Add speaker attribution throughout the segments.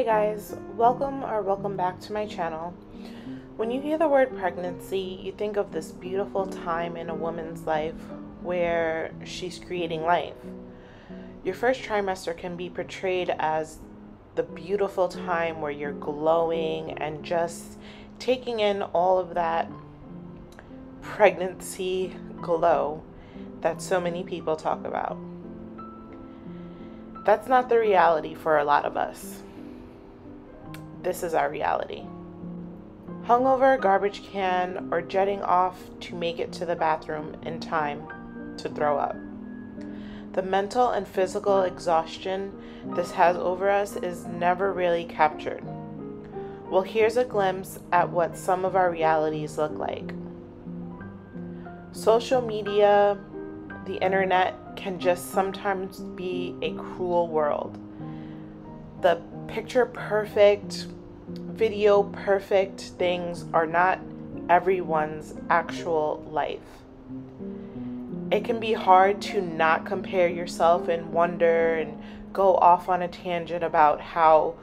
Speaker 1: Hey guys, welcome or welcome back to my channel. When you hear the word pregnancy, you think of this beautiful time in a woman's life where she's creating life. Your first trimester can be portrayed as the beautiful time where you're glowing and just taking in all of that pregnancy glow that so many people talk about. That's not the reality for a lot of us this is our reality. Hungover, garbage can, or jetting off to make it to the bathroom in time to throw up. The mental and physical exhaustion this has over us is never really captured. Well, here's a glimpse at what some of our realities look like. Social media, the internet can just sometimes be a cruel world. The picture perfect, video perfect things are not everyone's actual life. It can be hard to not compare yourself and wonder and go off on a tangent about how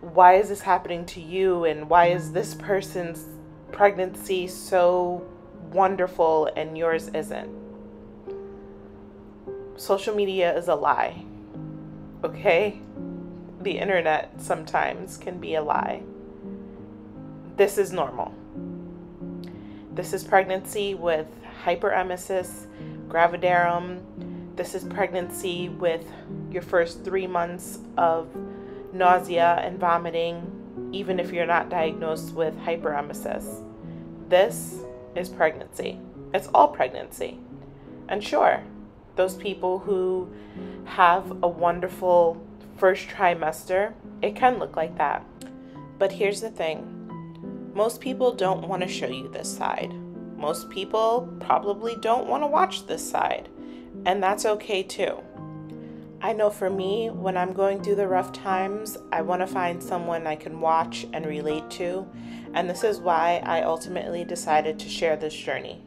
Speaker 1: why is this happening to you and why is this person's pregnancy so wonderful and yours isn't. Social media is a lie. Okay? The internet sometimes can be a lie. This is normal. This is pregnancy with hyperemesis gravidarum. This is pregnancy with your first three months of nausea and vomiting, even if you're not diagnosed with hyperemesis. This is pregnancy. It's all pregnancy. And sure, those people who have a wonderful first trimester, it can look like that. But here's the thing most people don't want to show you this side. Most people probably don't want to watch this side, and that's okay too. I know for me, when I'm going through the rough times, I want to find someone I can watch and relate to, and this is why I ultimately decided to share this journey.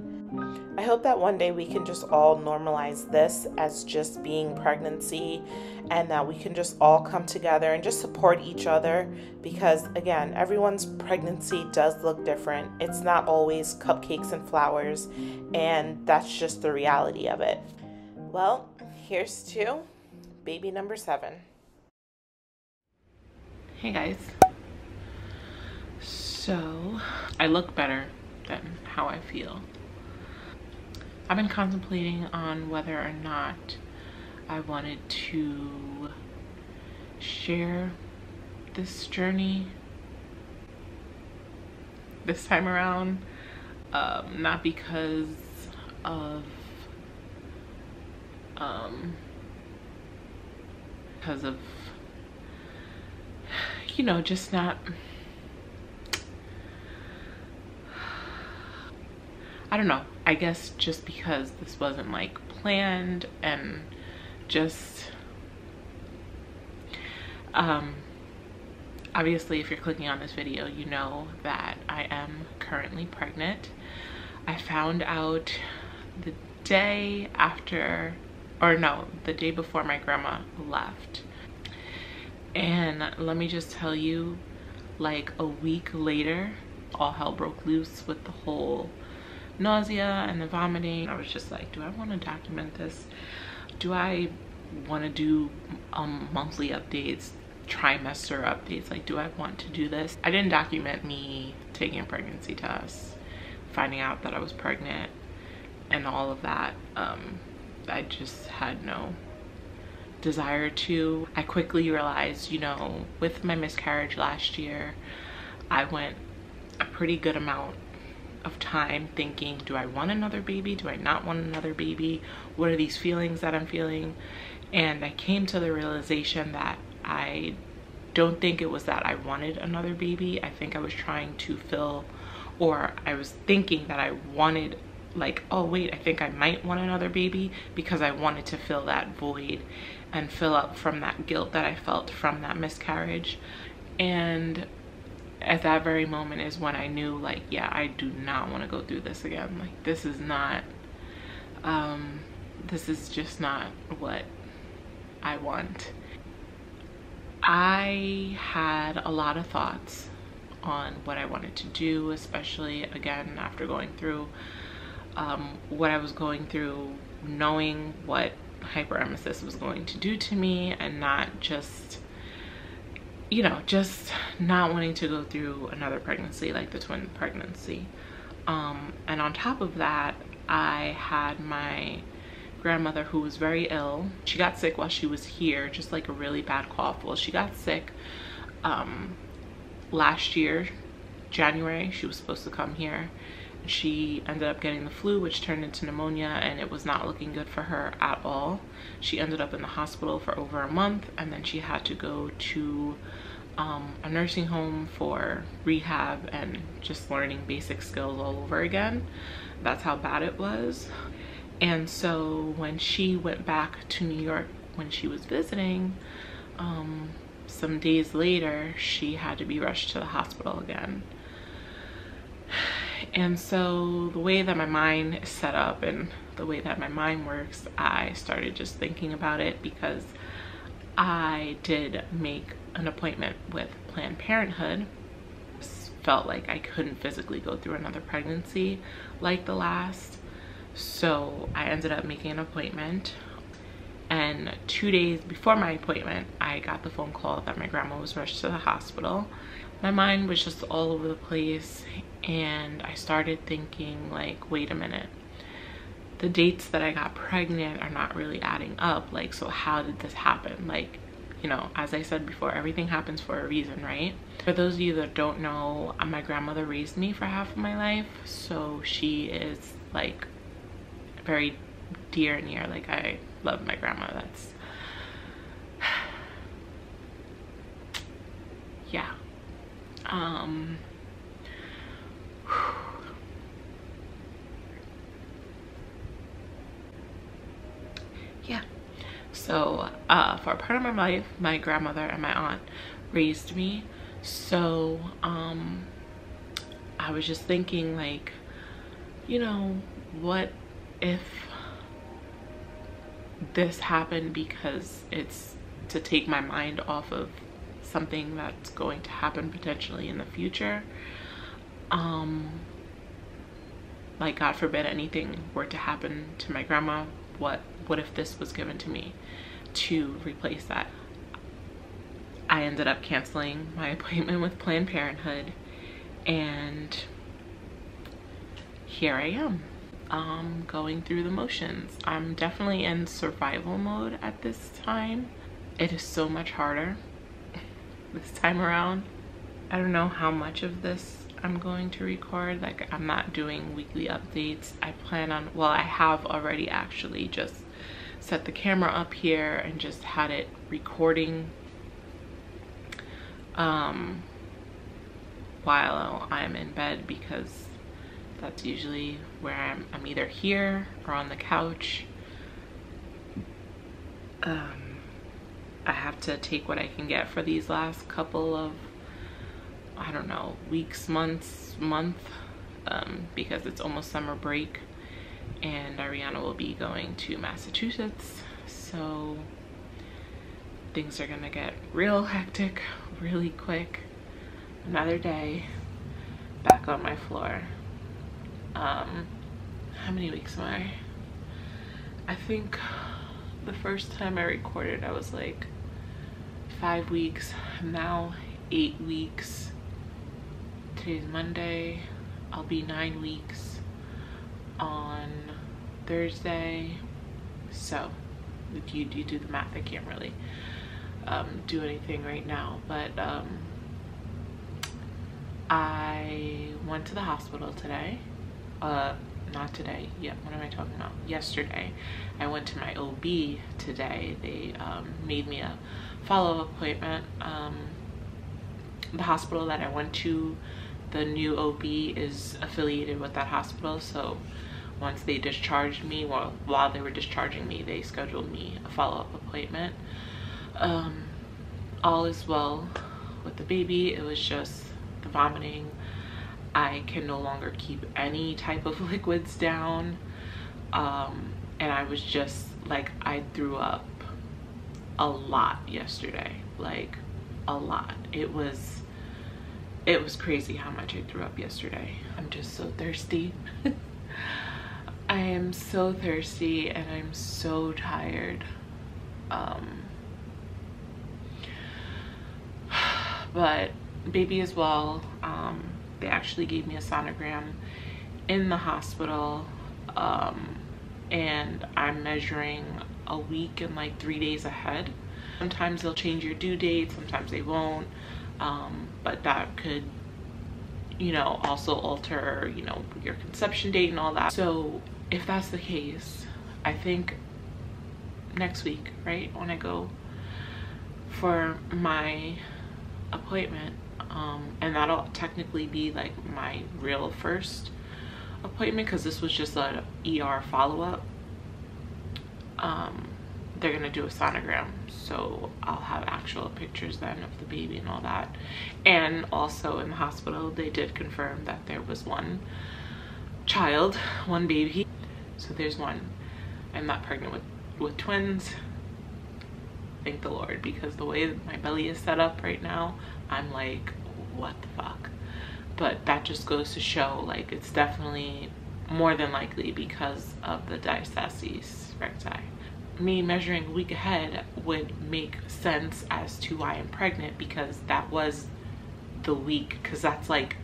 Speaker 1: I hope that one day we can just all normalize this as just being pregnancy and that we can just all come together and just support each other because, again, everyone's pregnancy does look different. It's not always cupcakes and flowers, and that's just the reality of it. Well, here's to baby number seven.
Speaker 2: Hey guys. So, I look better than how I feel. I've been contemplating on whether or not I wanted to share this journey this time around. Um, not because of um, because of you know just not I don't know. I guess just because this wasn't like planned and just um obviously if you're clicking on this video you know that I am currently pregnant. I found out the day after or no, the day before my grandma left. And let me just tell you, like a week later, all hell broke loose with the whole nausea and the vomiting. I was just like, do I want to document this? Do I want to do um, monthly updates, trimester updates? Like, do I want to do this? I didn't document me taking a pregnancy test, finding out that I was pregnant and all of that. Um, I just had no desire to. I quickly realized, you know, with my miscarriage last year, I went a pretty good amount of time thinking, do I want another baby? Do I not want another baby? What are these feelings that I'm feeling? And I came to the realization that I don't think it was that I wanted another baby. I think I was trying to fill, or I was thinking that I wanted like, oh wait, I think I might want another baby because I wanted to fill that void and fill up from that guilt that I felt from that miscarriage. And at that very moment is when I knew like yeah I do not want to go through this again. Like this is not um this is just not what I want. I had a lot of thoughts on what I wanted to do, especially again after going through um, what I was going through, knowing what hyperemesis was going to do to me and not just you know just not wanting to go through another pregnancy like the twin pregnancy. Um, and on top of that i had my grandmother who was very ill. She got sick while she was here just like a really bad cough. Well she got sick um, last year january. She was supposed to come here she ended up getting the flu which turned into pneumonia and it was not looking good for her at all. She ended up in the hospital for over a month and then she had to go to um, a nursing home for rehab and just learning basic skills all over again. That's how bad it was. And so when she went back to new york when she was visiting um, some days later she had to be rushed to the hospital again and so the way that my mind is set up and the way that my mind works, I started just thinking about it because I did make an appointment with Planned Parenthood. Felt like I couldn't physically go through another pregnancy like the last. So I ended up making an appointment. And two days before my appointment, I got the phone call that my grandma was rushed to the hospital. My mind was just all over the place and I started thinking like, wait a minute, the dates that I got pregnant are not really adding up. Like, so how did this happen? Like, you know, as I said before, everything happens for a reason, right? For those of you that don't know, uh, my grandmother raised me for half of my life. So she is like very dear and near. Like I love my grandma. That's, yeah. Um, yeah. So uh, for a part of my life my grandmother and my aunt raised me. So um i was just thinking like you know what if this happened because it's to take my mind off of something that's going to happen potentially in the future um like god forbid anything were to happen to my grandma what what if this was given to me to replace that? I ended up canceling my appointment with planned parenthood and here i am. Um going through the motions. I'm definitely in survival mode at this time. It is so much harder this time around. I don't know how much of this I'm going to record. Like I'm not doing weekly updates. I plan on, well, I have already actually just set the camera up here and just had it recording um, while I'm in bed because that's usually where I'm, I'm either here or on the couch. Um, I have to take what I can get for these last couple of I don't know, weeks, months, month, um, because it's almost summer break and Ariana will be going to Massachusetts. So things are gonna get real hectic really quick. Another day back on my floor. Um, how many weeks am I? I think the first time I recorded I was like five weeks. now eight weeks today's Monday. I'll be nine weeks on Thursday. So if you do do the math, I can't really um, do anything right now. But um, I went to the hospital today. Uh, not today. Yeah, what am I talking about? Yesterday, I went to my OB today. They um, made me a follow-up appointment. Um, the hospital that I went to the new OB is affiliated with that hospital. So once they discharged me, well, while they were discharging me, they scheduled me a follow-up appointment. Um, all is well with the baby. It was just the vomiting. I can no longer keep any type of liquids down. Um, and I was just like, I threw up a lot yesterday. Like a lot. It was it was crazy how much I threw up yesterday. I'm just so thirsty. I am so thirsty and I'm so tired. Um, but baby as well. Um, they actually gave me a sonogram in the hospital um, and I'm measuring a week and like three days ahead. Sometimes they'll change your due date, sometimes they won't, um, but that could, you know, also alter, you know, your conception date and all that. So if that's the case, I think next week, right, when I go for my appointment, um, and that'll technically be like my real first appointment because this was just an ER follow-up. Um, they're gonna do a sonogram so I'll have actual pictures then of the baby and all that. And also in the hospital they did confirm that there was one child one baby. So there's one. I'm not pregnant with with twins. Thank the lord because the way my belly is set up right now I'm like what the fuck? But that just goes to show like it's definitely more than likely because of the diastasis recti me measuring a week ahead would make sense as to why I'm pregnant because that was the week because that's like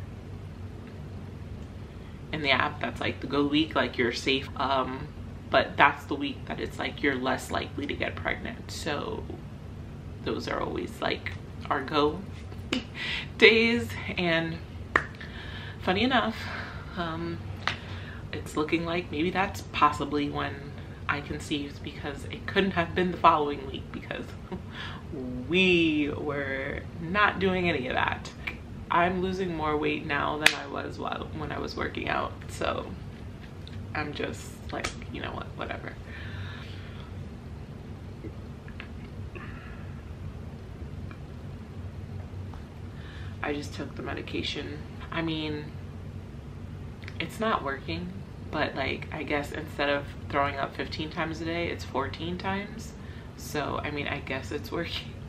Speaker 2: in the app that's like the go week like you're safe um but that's the week that it's like you're less likely to get pregnant. So those are always like our go days and funny enough um it's looking like maybe that's possibly when I conceived because it couldn't have been the following week because we were not doing any of that. I'm losing more weight now than I was while when I was working out. So I'm just like, you know what, whatever. I just took the medication. I mean, it's not working but like I guess instead of throwing up 15 times a day it's 14 times. So I mean I guess it's working.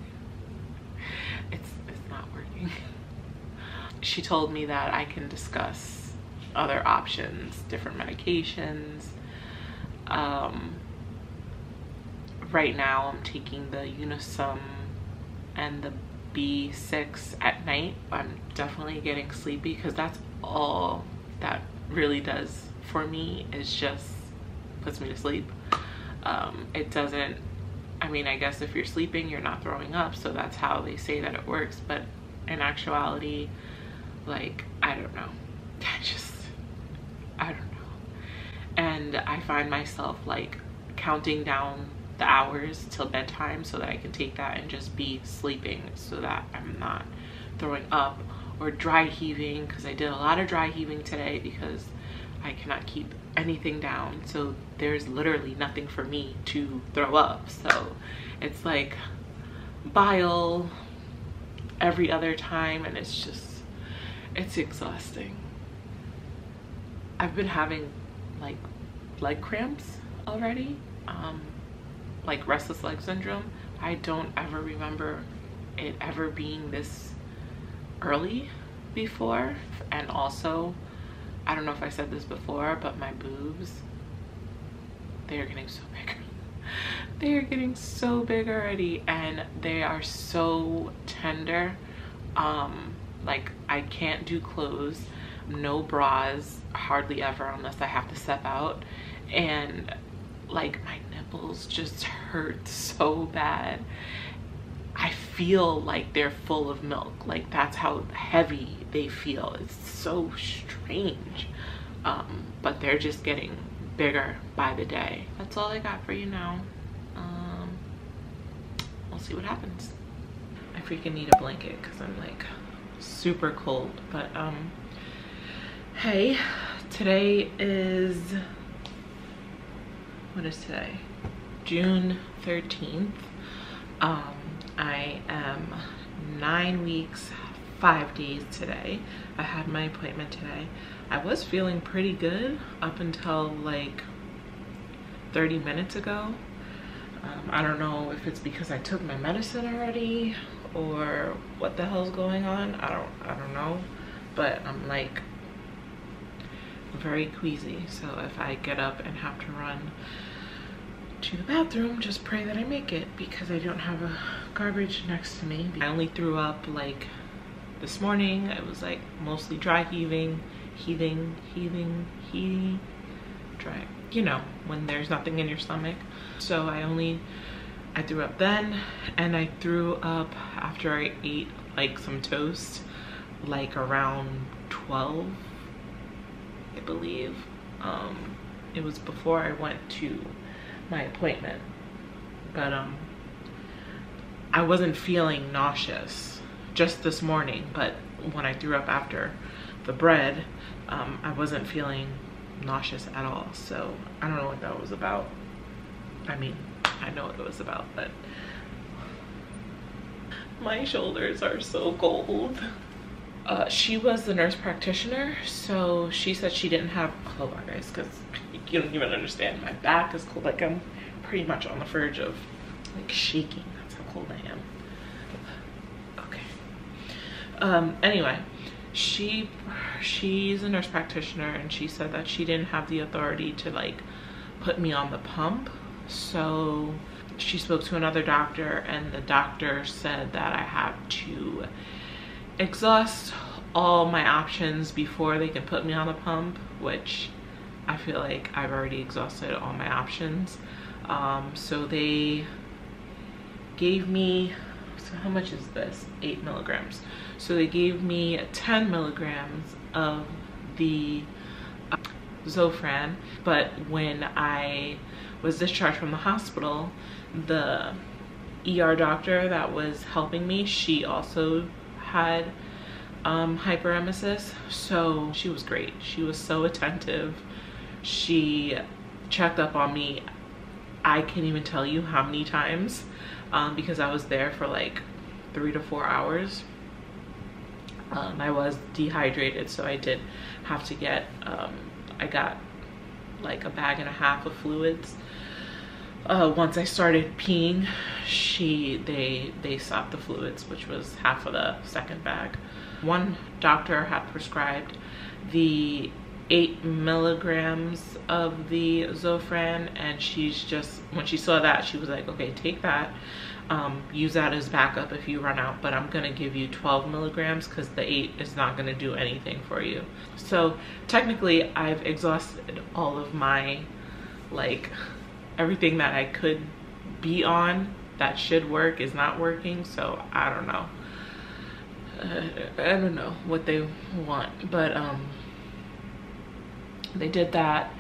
Speaker 2: It's it's not working. She told me that I can discuss other options different medications. Um, right now I'm taking the Unisom and the B6 at night. I'm definitely getting sleepy because that's all that really does for me is just puts me to sleep. Um, it doesn't, I mean, I guess if you're sleeping, you're not throwing up. So that's how they say that it works. But in actuality, like, I don't know. I just, I don't know. And I find myself like counting down the hours till bedtime so that I can take that and just be sleeping so that I'm not throwing up or dry heaving because I did a lot of dry heaving today because I cannot keep anything down. So there's literally nothing for me to throw up. So it's like bile every other time and it's just, it's exhausting. I've been having like leg cramps already, um, like restless leg syndrome. I don't ever remember it ever being this early before and also I don't know if I said this before, but my boobs, they are getting so big. they are getting so big already and they are so tender. Um, like I can't do clothes, no bras, hardly ever unless I have to step out. And like my nipples just hurt so bad. I feel like they're full of milk. Like that's how heavy they feel. It's so strange. Um, but they're just getting bigger by the day. That's all I got for you now. Um, we'll see what happens. I freaking need a blanket because I'm like super cold. But um, hey, today is, what is today? June 13th. Um, I am nine weeks, five days today. I had my appointment today. I was feeling pretty good up until like 30 minutes ago. Um, I don't know if it's because I took my medicine already or what the hell's going on. I don't I don't know. But I'm like very queasy. So if I get up and have to run to the bathroom, just pray that I make it because I don't have a garbage next to me. I only threw up like this morning. It was like mostly dry heaving, heaving, heaving, heaving, dry. You know, when there's nothing in your stomach. So I only, I threw up then and I threw up after I ate like some toast like around 12 I believe um it was before I went to my appointment. But um I wasn't feeling nauseous just this morning but when I threw up after the bread um, I wasn't feeling nauseous at all. So I don't know what that was about. I mean I know what it was about but my shoulders are so cold. Uh, she was the nurse practitioner so she said she didn't have hold on guys because you don't even understand. My back is cold. Like i'm pretty much on the verge of like shaking. That's how cold i am. Okay. Um anyway she she's a nurse practitioner and she said that she didn't have the authority to like put me on the pump. So she spoke to another doctor and the doctor said that i have to exhaust all my options before they can put me on the pump, which I feel like I've already exhausted all my options. Um, so they gave me, so how much is this? Eight milligrams. So they gave me 10 milligrams of the uh, Zofran, but when I was discharged from the hospital, the ER doctor that was helping me, she also had um, hyperemesis. So she was great. She was so attentive. She checked up on me. I can't even tell you how many times um, because I was there for like three to four hours. Um, I was dehydrated, so I did have to get, um, I got like a bag and a half of fluids uh, once I started peeing, she they they stopped the fluids, which was half of the second bag. One doctor had prescribed the eight milligrams of the Zofran, and she's just when she saw that, she was like, "Okay, take that." Um, use that as backup if you run out but i'm to give you 12 milligrams because the 8 is not to do anything for you so technically i've exhausted all of my like everything that I could be on that should work is not working. So I don't know. Uh, I don't know what they want, but um, they did that.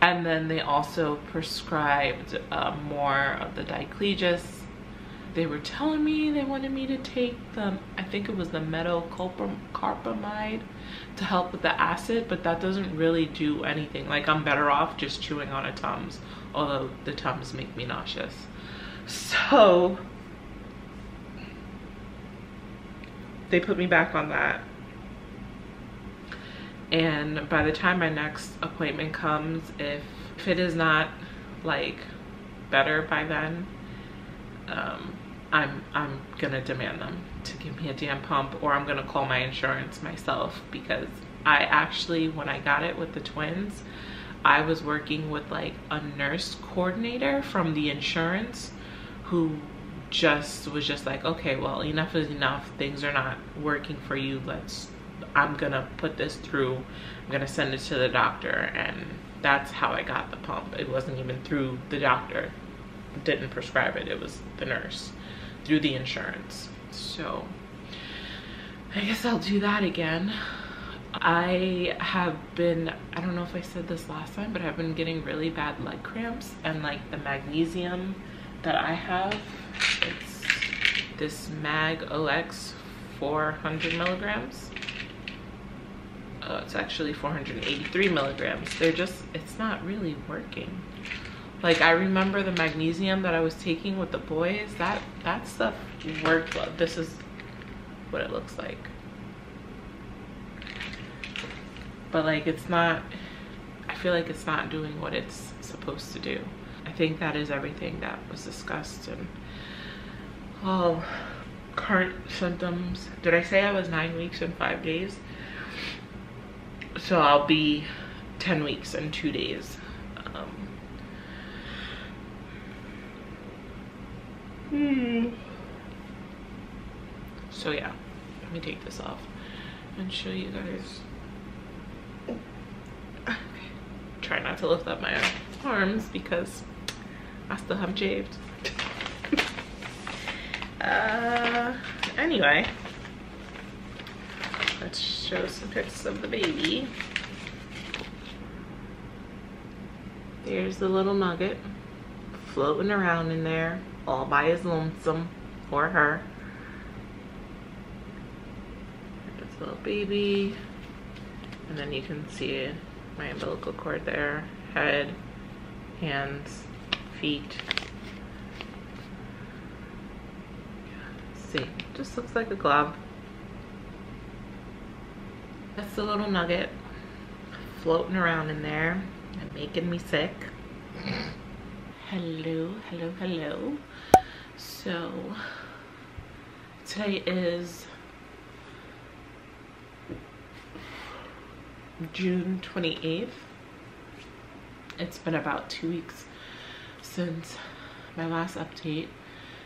Speaker 2: And then they also prescribed uh, more of the diclegis. They were telling me they wanted me to take the, I think it was the metoclopramide to help with the acid, but that doesn't really do anything. Like I'm better off just chewing on a Tums although the Tums make me nauseous. So they put me back on that. And by the time my next appointment comes, if, if it is not like better by then, um, I'm I'm gonna demand them to give me a damn pump or I'm gonna call my insurance myself because I actually when I got it with the twins I was working with like a nurse coordinator from the insurance who just was just like, okay, well, enough is enough. Things are not working for you. Let's, I'm gonna put this through. I'm gonna send it to the doctor. And that's how I got the pump. It wasn't even through the doctor, didn't prescribe it. It was the nurse through the insurance. So I guess I'll do that again. I have been, I don't know if I said this last time, but I've been getting really bad leg cramps and like the magnesium that I have, it's this Mag OX 400 milligrams. Oh, it's actually 483 milligrams. They're just, it's not really working. Like I remember the magnesium that I was taking with the boys, that, that stuff worked. This is what it looks like but like it's not i feel like it's not doing what it's supposed to do i think that is everything that was discussed and all current symptoms. Did I say I was nine weeks and five days? So I'll be 10 weeks and two days. Um, hmm. So yeah, let me take this off and show you guys. Try not to lift up my arms because I still haven't shaved. uh, anyway, let's show some pics of the baby. There's the little nugget floating around in there all by his lonesome or her. There's little baby. And then you can see my umbilical cord there, head, hands, feet. see, just looks like a glove. That's the little nugget floating around in there and making me sick. Hello, hello, hello. So, today is June 28th. It's been about two weeks since my last update.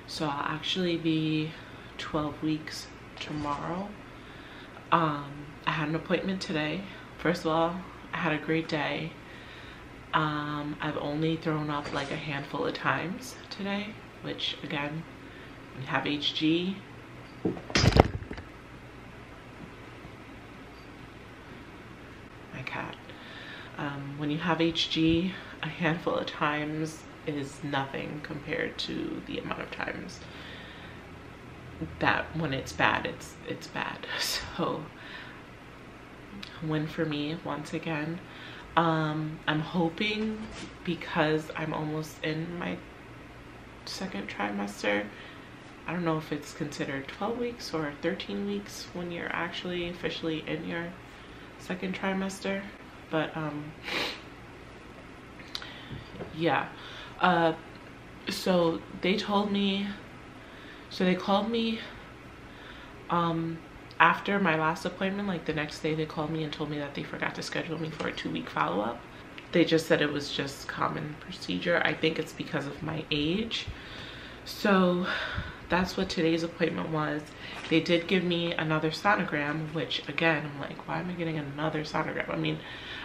Speaker 2: So I'll actually be 12 weeks tomorrow. Um, I had an appointment today. First of all, I had a great day. Um, I've only thrown up like a handful of times today, which again, you have HG, my cat. Um, when you have HG, a handful of times is nothing compared to the amount of times that when it's bad, it's it's bad. So win for me once again. Um, I'm hoping because I'm almost in my second trimester. I don't know if it's considered 12 weeks or 13 weeks when you're actually officially in your second trimester. But um, yeah. Uh, so they told me, so they called me um, after my last appointment, like the next day, they called me and told me that they forgot to schedule me for a two week follow up. They just said it was just common procedure. I think it's because of my age. So that's what today's appointment was. They did give me another sonogram, which again, I'm like, why am I getting another sonogram? I mean,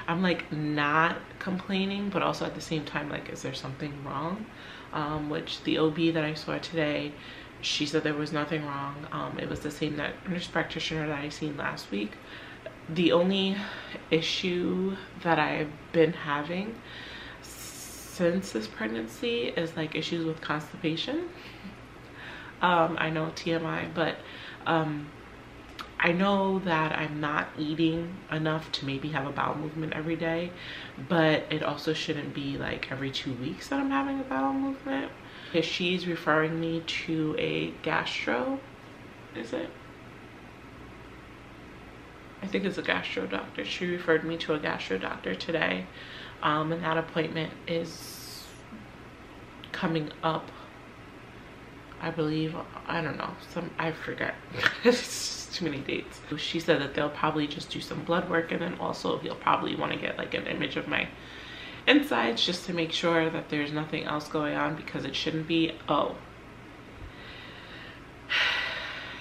Speaker 2: I'm like not complaining, but also at the same time, like, is there something wrong? Um, which the OB that I saw today, she said there was nothing wrong. Um, it was the same nurse practitioner that I seen last week. The only issue that I've been having since this pregnancy is like issues with constipation. Um, I know TMI, but um, I know that I'm not eating enough to maybe have a bowel movement every day, but it also shouldn't be like every two weeks that I'm having a bowel movement because she's referring me to a gastro, is it? I think it's a gastro doctor. She referred me to a gastro doctor today. Um, and that appointment is coming up, I believe, I don't know, some, I forget. it's too many dates. She said that they'll probably just do some blood work and then also he'll probably want to get like an image of my insides just to make sure that there's nothing else going on because it shouldn't be. Oh.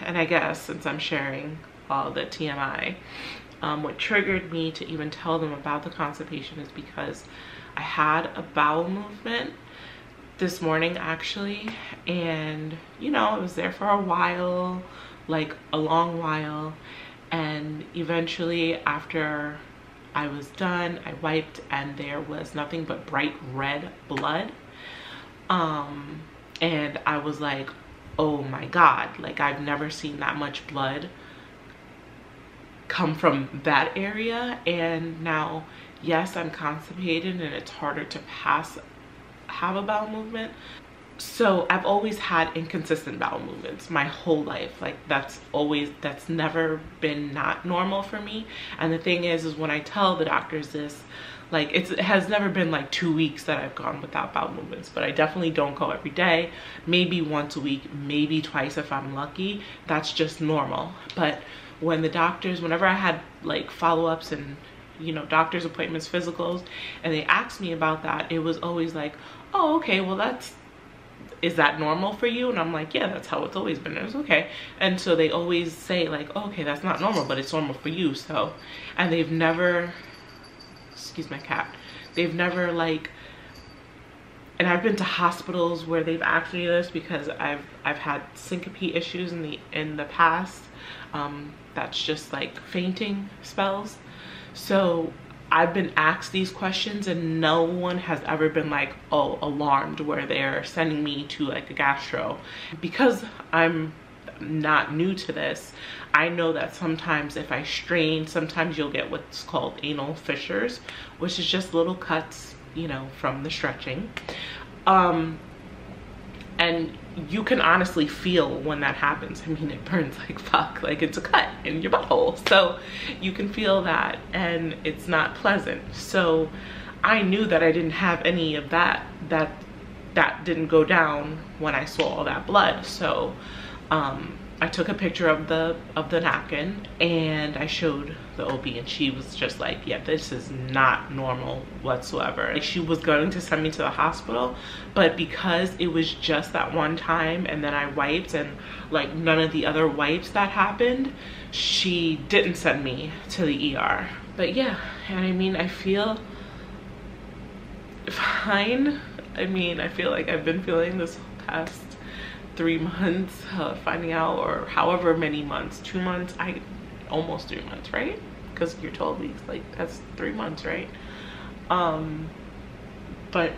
Speaker 2: And I guess since I'm sharing all the TMI, um, what triggered me to even tell them about the constipation is because I had a bowel movement this morning actually and you know it was there for a while like a long while and eventually after I was done. I wiped and there was nothing but bright red blood. Um, and I was like, oh my God, like I've never seen that much blood come from that area. And now, yes, I'm constipated and it's harder to pass, have a bowel movement, so I've always had inconsistent bowel movements my whole life. Like that's always, that's never been not normal for me. And the thing is, is when I tell the doctors this, like it has never been like two weeks that I've gone without bowel movements, but I definitely don't go every day, maybe once a week, maybe twice if I'm lucky. That's just normal. But when the doctors, whenever I had like follow-ups and you know, doctor's appointments, physicals, and they asked me about that, it was always like, oh, okay, well that's is that normal for you? And I'm like, yeah, that's how it's always been. It was okay. And so they always say like, oh, okay, that's not normal, but it's normal for you. So, and they've never, excuse my cat, they've never like, and I've been to hospitals where they've asked me this because I've I've had syncope issues in the in the past. Um, that's just like fainting spells. So I've been asked these questions and no one has ever been like, oh, alarmed where they're sending me to like a gastro. Because I'm not new to this, I know that sometimes if I strain, sometimes you'll get what's called anal fissures, which is just little cuts, you know, from the stretching. Um, and you can honestly feel when that happens. I mean, it burns like fuck, like it's a cut in your butthole. So you can feel that and it's not pleasant. So I knew that I didn't have any of that, that that didn't go down when I saw all that blood. So um, I took a picture of the of the napkin and I showed the OB and she was just like, yeah, this is not normal whatsoever. Like she was going to send me to the hospital, but because it was just that one time and then I wiped and like none of the other wipes that happened, she didn't send me to the ER. But yeah, and I mean, I feel fine. I mean, I feel like I've been feeling this past three months uh, finding out or however many months two months i almost three months right? Because you're 12 weeks like that's three months right? Um but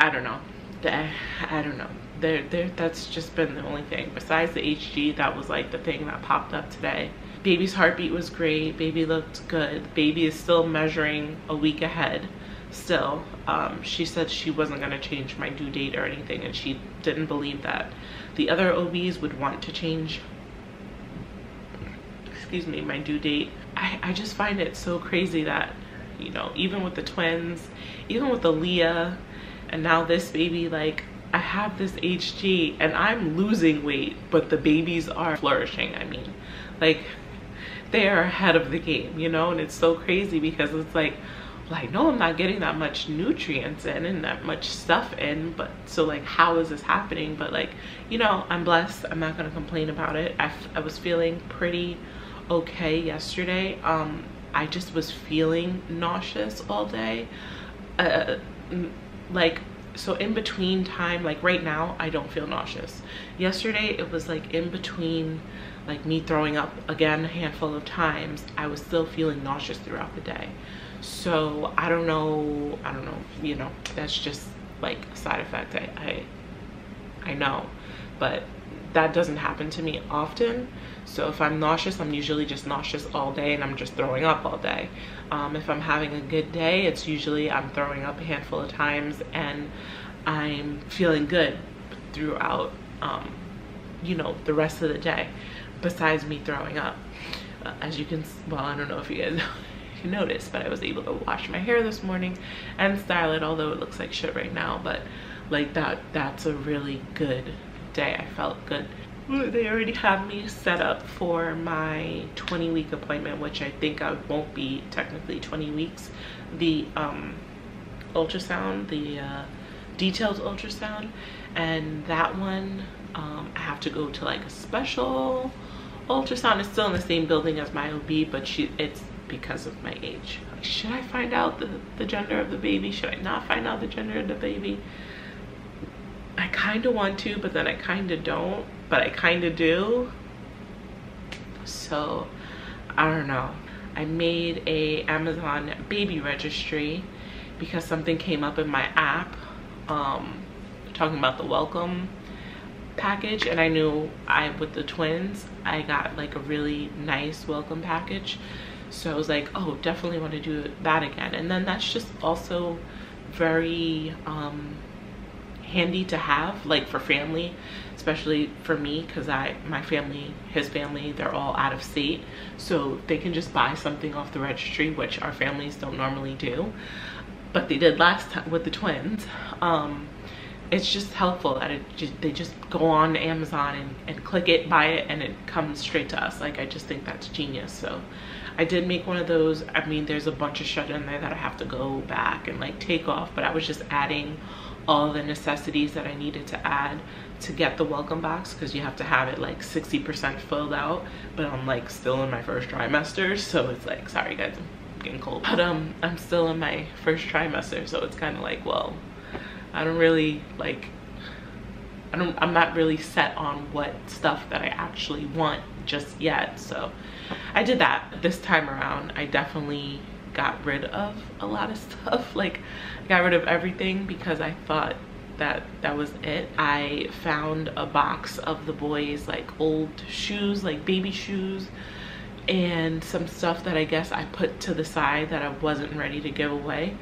Speaker 2: i don't know. I, I don't know. There there that's just been the only thing. Besides the hg that was like the thing that popped up today. Baby's heartbeat was great. Baby looked good. Baby is still measuring a week ahead still um, she said she wasn't going to change my due date or anything and she didn't believe that the other obs would want to change excuse me my due date I, I just find it so crazy that you know even with the twins even with the leah and now this baby like I have this HG and I'm losing weight, but the babies are flourishing. I mean, like they are ahead of the game, you know? And it's so crazy because it's like, like no i'm not getting that much nutrients in and that much stuff in but so like how is this happening? But like you know i'm blessed. I'm not gonna complain about it. I, I was feeling pretty okay yesterday. Um i just was feeling nauseous all day. Uh like so in between time like right now i don't feel nauseous. Yesterday it was like in between like me throwing up again a handful of times i was still feeling nauseous throughout the day so i don't know i don't know you know that's just like a side effect i i, I know. But that doesn't happen to me often. So if i'm nauseous i'm usually just nauseous all day and i'm just throwing up all day. Um, if i'm having a good day it's usually i'm throwing up a handful of times and i'm feeling good throughout um, you know the rest of the day besides me throwing up. Uh, as you can well i don't know if you guys know you notice, but I was able to wash my hair this morning and style it, although it looks like shit right now, but like that, that's a really good day. I felt good. They already have me set up for my 20 week appointment, which I think I won't be technically 20 weeks. The um, ultrasound, the uh, detailed ultrasound, and that one um, I have to go to like a special ultrasound. It's still in the same building as my OB, but she it's because of my age. Should I find out the, the gender of the baby? Should I not find out the gender of the baby? I kind of want to, but then I kind of don't, but I kind of do. So, I don't know. I made a Amazon baby registry because something came up in my app um, talking about the welcome package and I knew I with the twins I got like a really nice welcome package so i was like oh definitely want to do that again. And then that's just also very um handy to have like for family especially for me because i my family his family they're all out of state. So they can just buy something off the registry which our families don't normally do. But they did last time with the twins. Um it's just helpful that it just, they just go on amazon and, and click it buy it and it comes straight to us. Like i just think that's genius. So I did make one of those. I mean, there's a bunch of shut in there that I have to go back and like take off, but I was just adding all the necessities that I needed to add to get the welcome box because you have to have it like 60% filled out, but I'm like still in my first trimester. So it's like, sorry guys, I'm getting cold, but um, I'm still in my first trimester. So it's kind of like, well, I don't really like, I don't, I'm not really set on what stuff that I actually want just yet. So I did that this time around. I definitely got rid of a lot of stuff. Like I got rid of everything because I thought that that was it. I found a box of the boys like old shoes, like baby shoes and some stuff that I guess I put to the side that I wasn't ready to give away.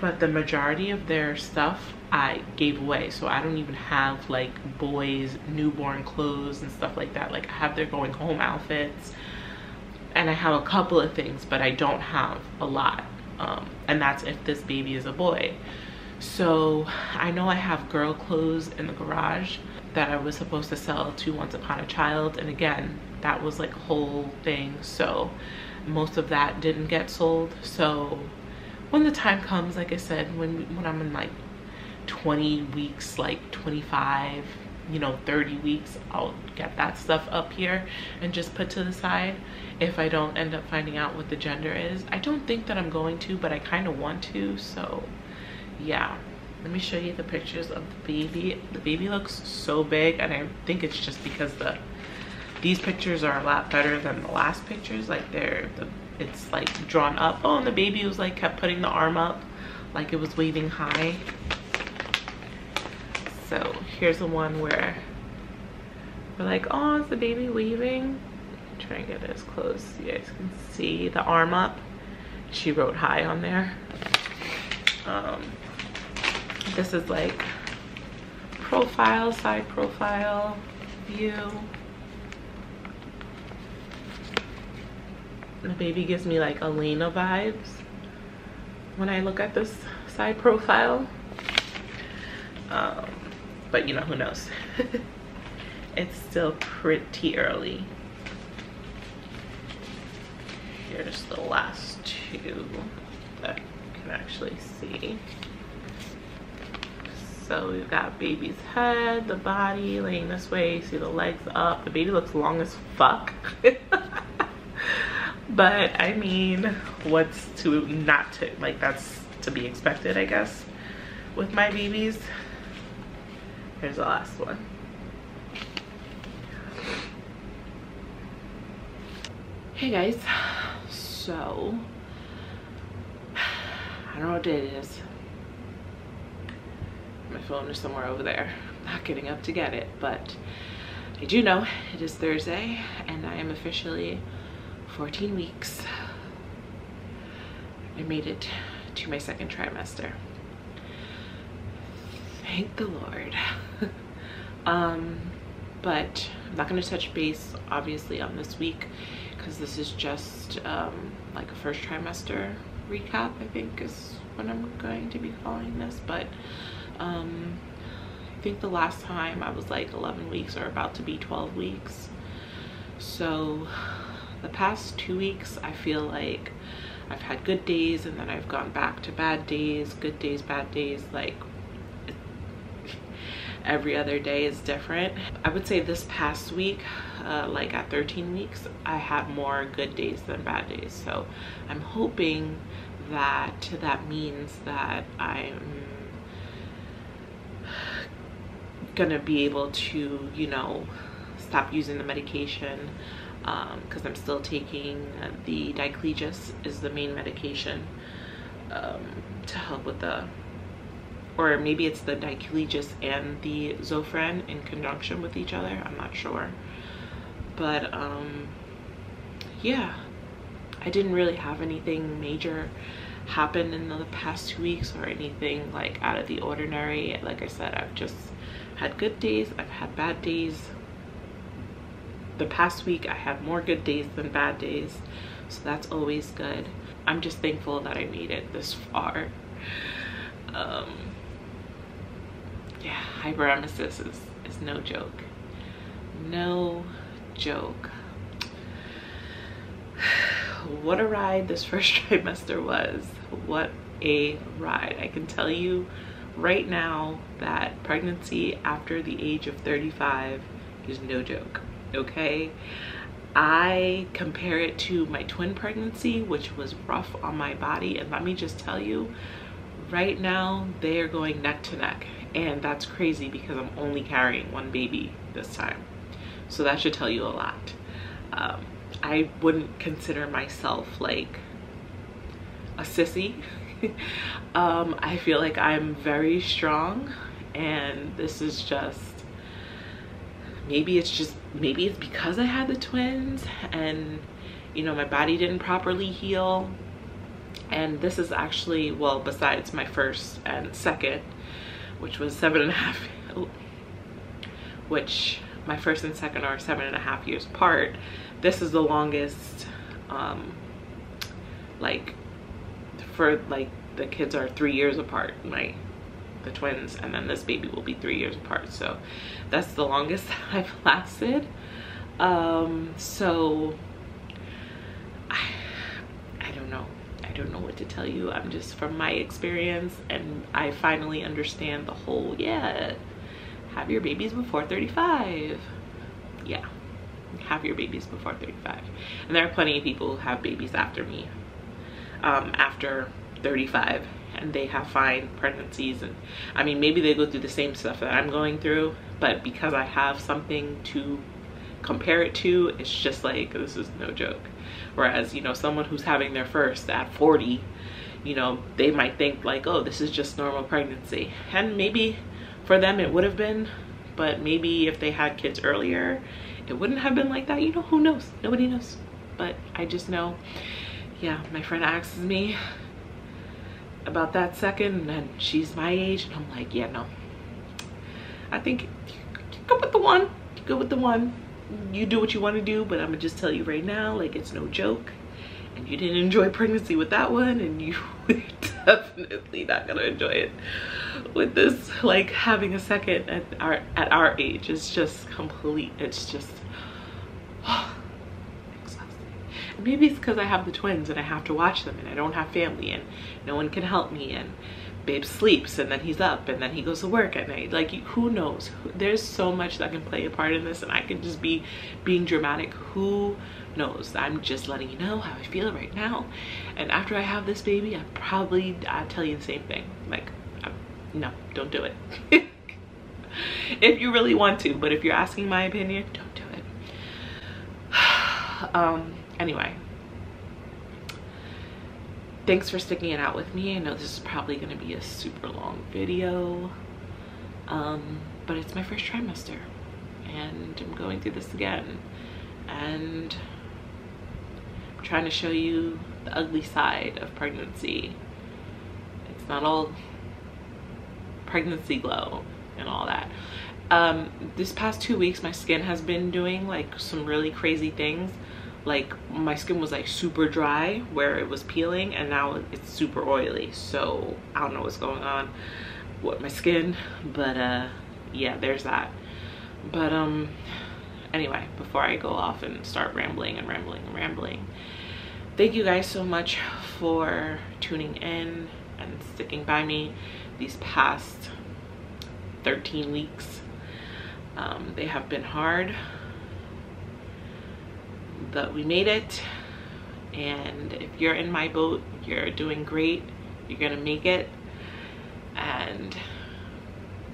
Speaker 2: But the majority of their stuff I gave away. So I don't even have like boys newborn clothes and stuff like that. Like I have their going home outfits and I have a couple of things, but I don't have a lot. Um, and that's if this baby is a boy. So I know I have girl clothes in the garage that I was supposed to sell to Once Upon a Child. And again, that was like a whole thing. So most of that didn't get sold. So when the time comes, like I said, when, when I'm in like 20 weeks, like 25, you know 30 weeks i'll get that stuff up here and just put to the side if i don't end up finding out what the gender is. I don't think that i'm going to but i kind of want to so yeah. Let me show you the pictures of the baby. The baby looks so big and i think it's just because the these pictures are a lot better than the last pictures like they're the it's like drawn up. Oh and the baby was like kept putting the arm up like it was waving high so here's the one where we're like, oh, is the baby weaving? Try and get as close so you guys can see the arm up. She wrote hi on there. Um, this is like profile, side profile, view. The baby gives me like Elena vibes when I look at this side profile. Um, but you know, who knows? it's still pretty early. Here's the last two that you can actually see. So we've got baby's head, the body laying this way, see the legs up. The baby looks long as fuck. but I mean, what's to not to, like that's to be expected, I guess, with my babies. Here's the last one. Hey guys, so I don't know what day it is. My phone is somewhere over there. I'm not getting up to get it, but I do know it is Thursday and I am officially 14 weeks. I made it to my second trimester thank the lord. Um but i'm not going to touch base obviously on this week because this is just um like a first trimester recap i think is what i'm going to be calling this. But um i think the last time i was like 11 weeks or about to be 12 weeks. So the past two weeks i feel like i've had good days and then i've gone back to bad days good days bad days like every other day is different. I would say this past week, uh, like at 13 weeks, I have more good days than bad days. So I'm hoping that that means that I'm gonna be able to, you know, stop using the medication because um, I'm still taking uh, the diclegis is the main medication um, to help with the or maybe it's the diclegis and the Zofran in conjunction with each other. I'm not sure. But um, yeah, I didn't really have anything major happen in the past two weeks or anything like out of the ordinary. Like I said, I've just had good days, I've had bad days. The past week I had more good days than bad days, so that's always good. I'm just thankful that I made it this far. Um, yeah, hyperemesis is, is no joke. No joke. What a ride this first trimester was. What a ride. I can tell you right now that pregnancy after the age of 35 is no joke, okay? I compare it to my twin pregnancy, which was rough on my body. And let me just tell you, right now, they are going neck to neck. And that's crazy because I'm only carrying one baby this time. So that should tell you a lot. Um, I wouldn't consider myself like a sissy. um, I feel like I'm very strong and this is just, maybe it's just, maybe it's because I had the twins and you know, my body didn't properly heal. And this is actually, well, besides my first and second, which was seven and a half, which my first and second are seven and a half years apart. This is the longest, um, like, for like the kids are three years apart, my the twins, and then this baby will be three years apart. So that's the longest I've lasted. Um, so I, I don't know. I don't know what to tell you. I'm just from my experience and I finally understand the whole, yeah, have your babies before 35. Yeah, have your babies before 35. And there are plenty of people who have babies after me, um, after 35 and they have fine pregnancies and I mean maybe they go through the same stuff that I'm going through but because I have something to compare it to it's just like this is no joke whereas you know someone who's having their first at 40 you know they might think like oh this is just normal pregnancy. And maybe for them it would have been but maybe if they had kids earlier it wouldn't have been like that. You know who knows? Nobody knows. But I just know yeah my friend asks me about that second and she's my age and I'm like yeah no. I think go with the one. Go with the one you do what you want to do but I'm gonna just tell you right now like it's no joke. And you didn't enjoy pregnancy with that one and you definitely not gonna enjoy it with this like having a second at our at our age it's just complete it's just maybe it's because I have the twins and I have to watch them and I don't have family and no one can help me and babe sleeps and then he's up and then he goes to work at night. Like who knows? There's so much that can play a part in this and I can just be being dramatic. Who knows? I'm just letting you know how I feel right now. And after I have this baby I probably I'll tell you the same thing. Like I, no don't do it. If you really want to but if you're asking my opinion don't do it. Um anyway thanks for sticking it out with me. I know this is probably going to be a super long video um, but it's my first trimester and i'm going through this again and i'm trying to show you the ugly side of pregnancy. It's not all pregnancy glow and all that. Um, this past two weeks my skin has been doing like some really crazy things like my skin was like super dry where it was peeling and now it's super oily. So i don't know what's going on with my skin but uh yeah there's that. But um anyway before i go off and start rambling and rambling and rambling thank you guys so much for tuning in and sticking by me these past 13 weeks. Um, they have been hard that we made it. And if you're in my boat you're doing great you're gonna make it. And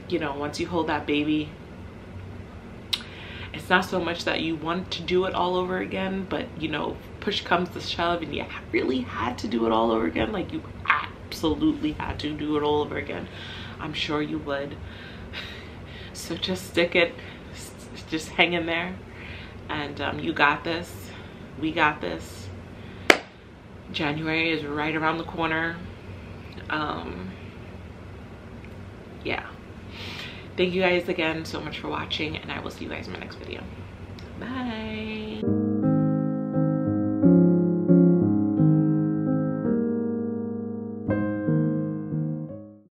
Speaker 2: you know once you hold that baby it's not so much that you want to do it all over again but you know push comes to shove and you really had to do it all over again like you absolutely had to do it all over again. I'm sure you would. So just stick it just hang in there. And um, you got this we got this January is right around the corner. Um, yeah. Thank you guys again so much for watching and I will see you guys in my next video. Bye.